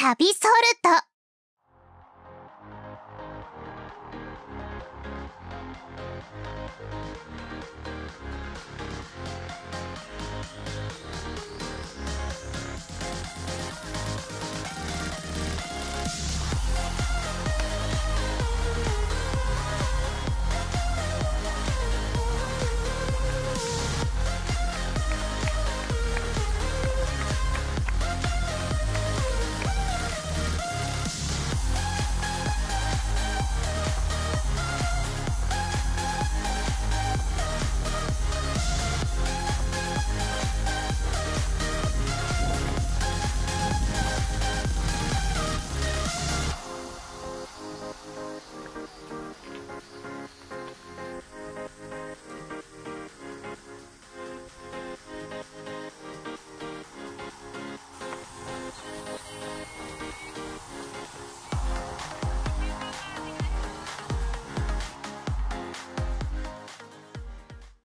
旅ソルト。